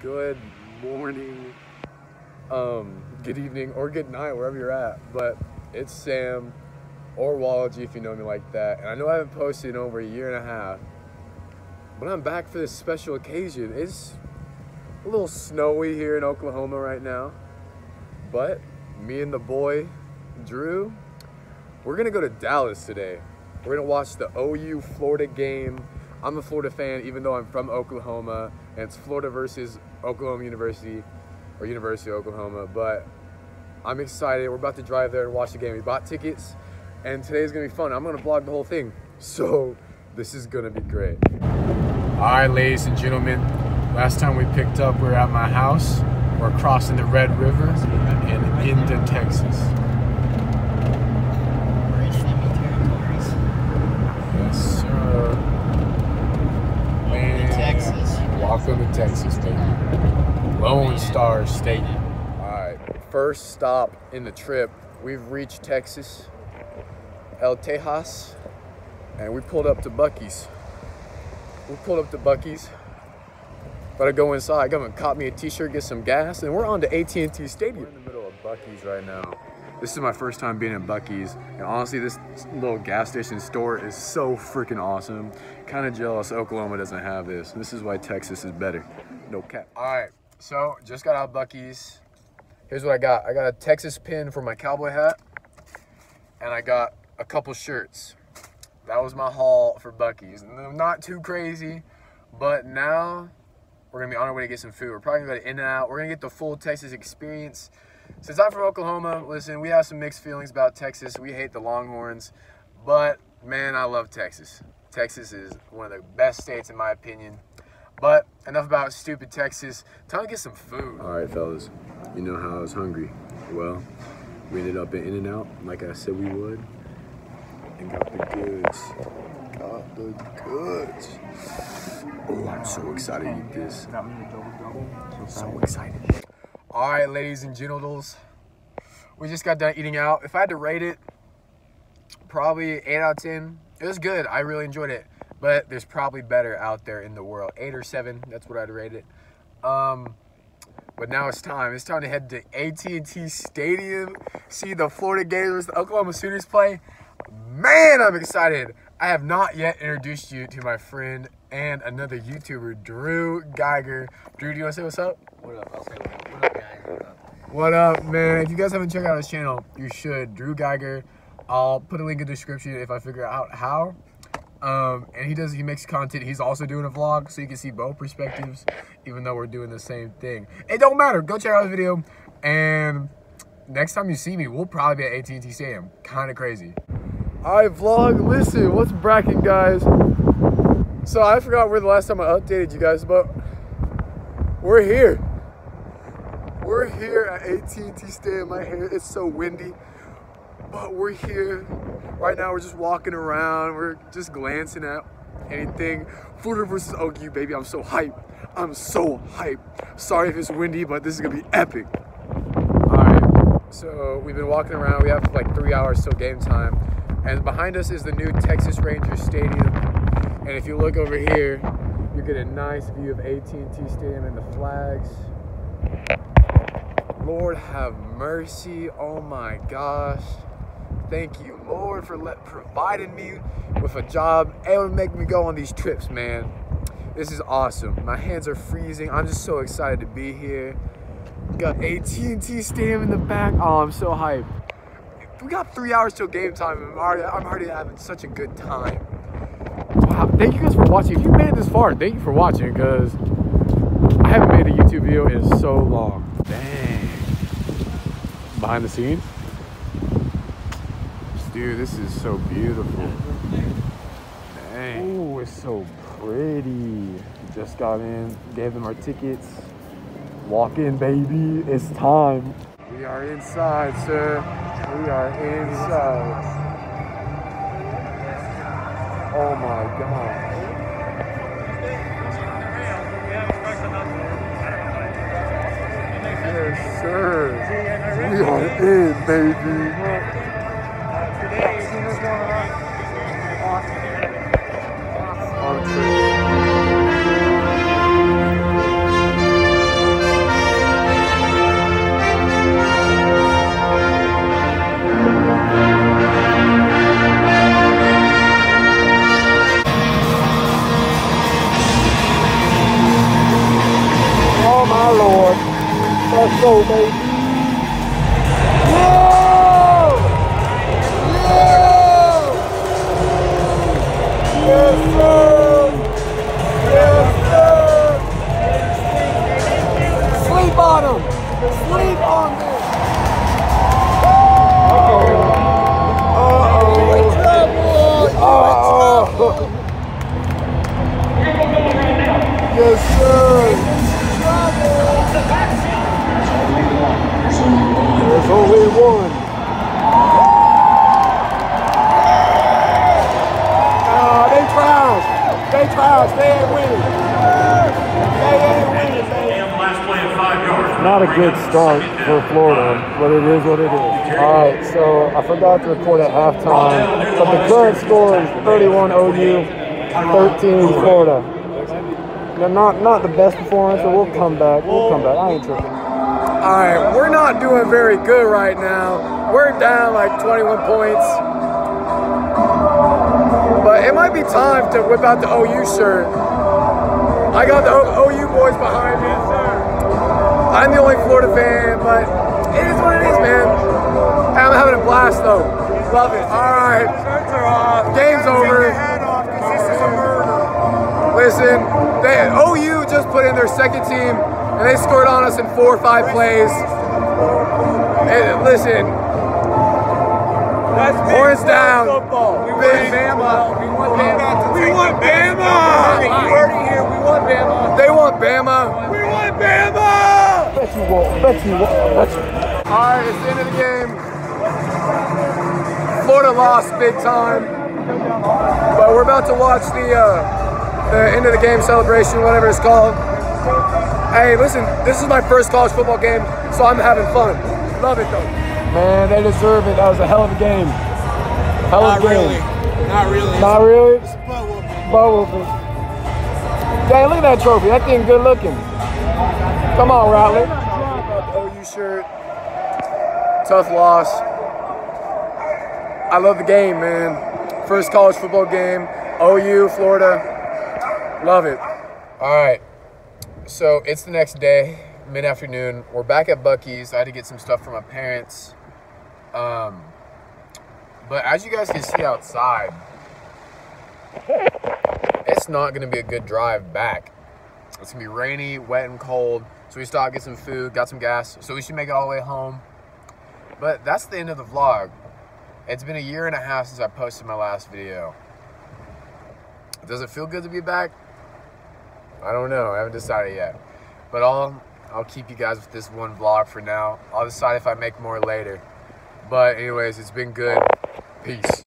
good morning, um, good evening, or good night, wherever you're at. But it's Sam, or Wallogy if you know me like that. And I know I haven't posted in over a year and a half, but I'm back for this special occasion. It's a little snowy here in Oklahoma right now, but me and the boy, Drew, we're gonna go to Dallas today. We're gonna watch the OU Florida game. I'm a Florida fan, even though I'm from Oklahoma, and it's Florida versus Oklahoma University or University of Oklahoma. But I'm excited. We're about to drive there and watch the game. We bought tickets, and today's gonna be fun. I'm gonna vlog the whole thing, so this is gonna be great. All right, ladies and gentlemen. Last time we picked up, we were at my house. We're crossing the Red River and into Texas. We're in enemy territories. Yes, sir. Man, To Texas, baby. Lone Star State. All right, first stop in the trip. We've reached Texas, El Tejas, and we pulled up to Buc-ee's. We pulled up to Buc-ee's. Better go inside. Come and cop me a t-shirt, get some gas, and we're on to AT&T Stadium. We're in the middle of Buc-ee's right now. This is my first time being in Buc-ee's, and honestly, this little gas station store is so freaking awesome. Kind of jealous Oklahoma doesn't have this. This is why Texas is better. No cap. All right, so just got out of Buc-ee's. Here's what I got. I got a Texas pin for my cowboy hat, and I got a couple shirts. That was my haul for Buc-ee's. Not too crazy, but now we're gonna be on our way to get some food. We're probably gonna go to In-N-Out. We're gonna get the full Texas experience. Since I'm from Oklahoma, listen, we have some mixed feelings about Texas. We hate the Longhorns, but man, I love Texas. Texas is one of the best states in my opinion. But enough about stupid Texas. Time to get some food. All right, fellas. You know how I was hungry. Well, we ended up in In-N-Out, like I said we would, and got the goods. Got the goods. Oh, I'm so excited to eat this. So excited. All right, ladies and genitals. We just got done eating out. If I had to rate it, probably 8 out of 10. It was good. I really enjoyed it. But there's probably better out there in the world. 8 or 7, that's what I'd rate it. Um, but now it's time. It's time to head to AT&T Stadium, see the Florida Gators, the Oklahoma Sooners play. Man, I'm excited. I have not yet introduced you to my friend and another YouTuber, Drew Geiger. Drew, do you want to say what's up? What up? I'll say what up. What up, man? If you guys haven't checked out his channel, you should. Drew Geiger. I'll put a link in the description if I figure out how. Um, and he does. He makes content. He's also doing a vlog, so you can see both perspectives, even though we're doing the same thing. It don't matter. Go check out his video, and next time you see me, we'll probably be at AT&T Stadium. Kind of crazy. All right, vlog. Listen, what's bracking, guys? So I forgot where the last time I updated you guys, but we're here. We're here at AT&T Stadium. My hair is so windy, but we're here. Right now, we're just walking around. We're just glancing at anything. Florida versus OU, baby. I'm so hyped. I'm so hyped. Sorry if it's windy, but this is gonna be epic. All right. So we've been walking around. We have like three hours till game time, and behind us is the new Texas Rangers Stadium. And if you look over here, you get a nice view of AT&T Stadium and the flags. Lord have mercy. Oh my gosh. Thank you, Lord, for let, providing me with a job, able to make me go on these trips, man. This is awesome. My hands are freezing. I'm just so excited to be here. Got AT&T Stadium in the back. Oh, I'm so hyped. We got three hours till game time. I'm already, I'm already having such a good time. Wow, thank you guys for watching. If you made it this far, thank you for watching because I haven't made a YouTube video in so long. Dang. Behind the scenes? Dude, this is so beautiful. Dang. Oh, it's so pretty. Just got in, gave them our tickets. Walk in, baby. It's time. We are inside, sir. We are inside. Oh my god. Yes, sir. We are in, baby. Go, baby. Yes! Yes! Sleep on him! Sleep on him! They trash. They ain't winning. They ain't winning, baby. Last play of five yards. Not a good start for Florida, but it is what it is. All right, so I forgot to record at halftime, but the current score is 31 OU, 13 Florida. Now, not not the best performance, but we'll come back. We'll come back. I ain't tripping. All right, we're not doing very good right now. We're down like 21 points. But it might be time to whip out the OU shirt. I got the O- OU boys behind me. I'm the only Florida fan, but it is what it is, man. Hey, I'm having a blast though. Love it. All right. Shirts are off. Game's over. Listen, they, OU just put in their second team, and they scored on us in four or five plays. And listen, horns down. We want Bama. We want Bama. We want Bama. You heard it here. We want Bama. They want Bama. We want Bama. Bet you won't. Bet you won't. Bet you. All right, it's the end of the game. Florida lost big time, but we're about to watch the uh, the end of the game celebration, whatever it's called. Hey, listen, this is my first college football game, so I'm having fun. Love it though. Man, they deserve it. That was a hell of a game. Hell of Not a game. really. Not really. Not really. It's a butt whooping. Butt whooping. Dang, look at that trophy. That thing good looking. Come on, Rowley. OU shirt. Tough loss. I love the game, man. First college football game. OU, Florida. Love it. All right. So it's the next day, mid afternoon. We're back at Buc-ee's. I had to get some stuff for my parents. Um, but as you guys can see outside, it's not going to be a good drive back. It's gonna be rainy, wet, and cold. So we stopped, get some food, got some gas. So we should make it all the way home. But that's the end of the vlog. It's been a year and a half since I posted my last video. Does it feel good to be back? I don't know. I haven't decided yet. But I'll I'll keep you guys with this one vlog for now. I'll decide if I make more later. But anyways, it's been good. Peace.